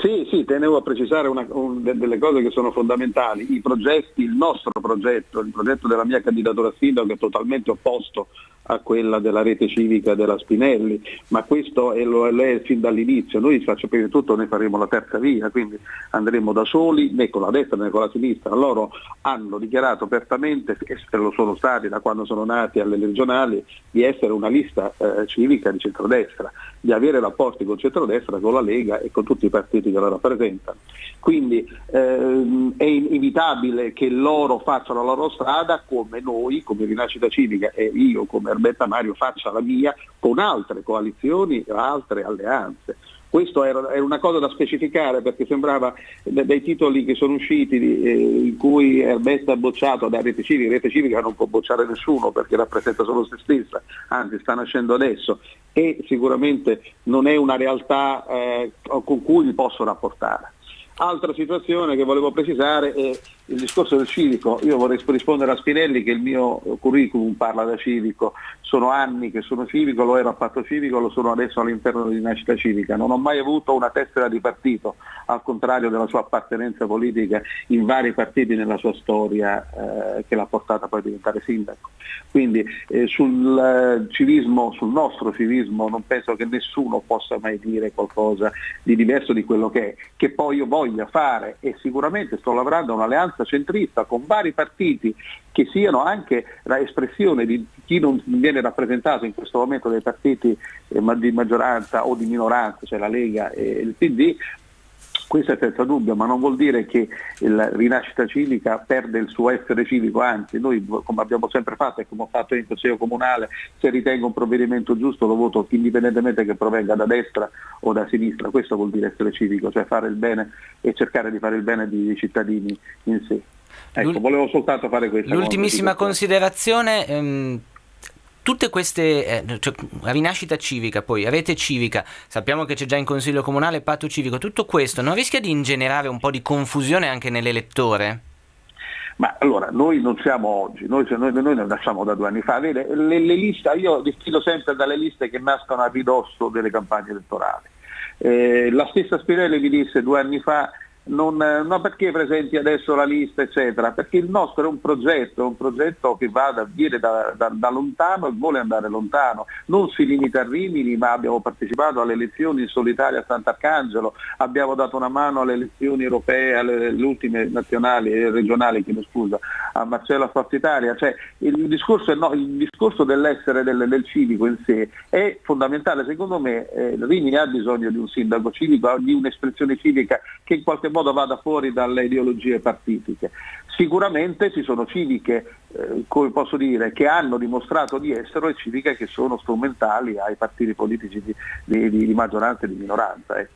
Sì, sì, tenevo a precisare una, un, delle cose che sono fondamentali. I progetti, il nostro progetto, il progetto della mia candidatura a sindaco è totalmente opposto a quella della rete civica della Spinelli, ma questo è, lo è fin dall'inizio. Noi faccio prima di tutto noi faremo la terza via, quindi andremo da soli né con la destra né con la sinistra. Loro hanno dichiarato apertamente, e lo sono stati da quando sono nati alle regionali, di essere una lista eh, civica di centrodestra, di avere rapporti con centrodestra, con la Lega e con tutti i partiti che la rappresentano. Quindi ehm, è inevitabile che loro facciano la loro strada come noi, come Rinascita Civica e io come Erbetta Mario faccia la mia con altre coalizioni, altre alleanze. Questo era, era, una cosa da specificare perché sembrava dai titoli che sono usciti eh, in cui Erbetta ha bocciato da Rete Civica, Rete Civica non può bocciare nessuno perché rappresenta solo se stessa, anzi sta nascendo adesso e sicuramente non è una realtà eh, con cui mi posso rapportare. Altra situazione che volevo precisare è il discorso del civico. Io vorrei rispondere a Spinelli che il mio curriculum parla da civico, sono anni che sono civico, lo ero a patto civico, lo sono adesso all'interno di Nascita Civica. Non ho mai avuto una tessera di partito, al contrario della sua appartenenza politica in vari partiti nella sua storia eh, che l'ha portata poi a diventare sindaco. Quindi eh, sul eh, civismo, sul nostro civismo non penso che nessuno possa mai dire qualcosa di diverso di quello che è, che poi io voglia fare e sicuramente sto lavorando a un'alleanza centrista con vari partiti che siano anche l'espressione di chi non viene rappresentato in questo momento dai partiti eh, di maggioranza o di minoranza, cioè la Lega e il PD, questo è senza dubbio, ma non vuol dire che la rinascita civica perde il suo essere civico, anzi noi come abbiamo sempre fatto e come ho fatto in Consiglio Comunale, se ritengo un provvedimento giusto lo voto indipendentemente che provenga da destra o da sinistra, questo vuol dire essere civico, cioè fare il bene e cercare di fare il bene dei cittadini in sé. Ecco, volevo soltanto fare questa. L'ultimissima considerazione, ehm, tutte queste, eh, cioè, rinascita civica, poi rete civica, sappiamo che c'è già in consiglio comunale patto civico, tutto questo non rischia di ingenerare un po' di confusione anche nell'elettore? Ma allora, noi non siamo oggi, noi, noi, noi ne nasciamo da due anni fa, Vede, le, le liste, io diffido sempre dalle liste che nascono a ridosso delle campagne elettorali. Eh, la stessa Spirelli mi disse due anni fa non, non, perché presenti adesso la lista, eccetera, perché il nostro è un progetto, un progetto che va da, viene da, da, da, lontano e vuole andare lontano. Non si limita a Rimini, ma abbiamo partecipato alle elezioni in solitaria a Sant'Arcangelo, abbiamo dato una mano alle elezioni europee, alle, alle ultime nazionali e regionali, chiedo scusa, a Marcello a Forza Italia. Cioè, il, discorso no, il, discorso dell'essere del, del, civico in sé è fondamentale. Secondo me eh, Rimini ha bisogno di un sindaco civico, di un'espressione civica che in qualche modo vada fuori dalle ideologie partitiche. Sicuramente ci sono civiche, eh, come posso dire, che hanno dimostrato di essere e civiche che sono strumentali ai partiti politici di, di, di maggioranza e di minoranza. Eh.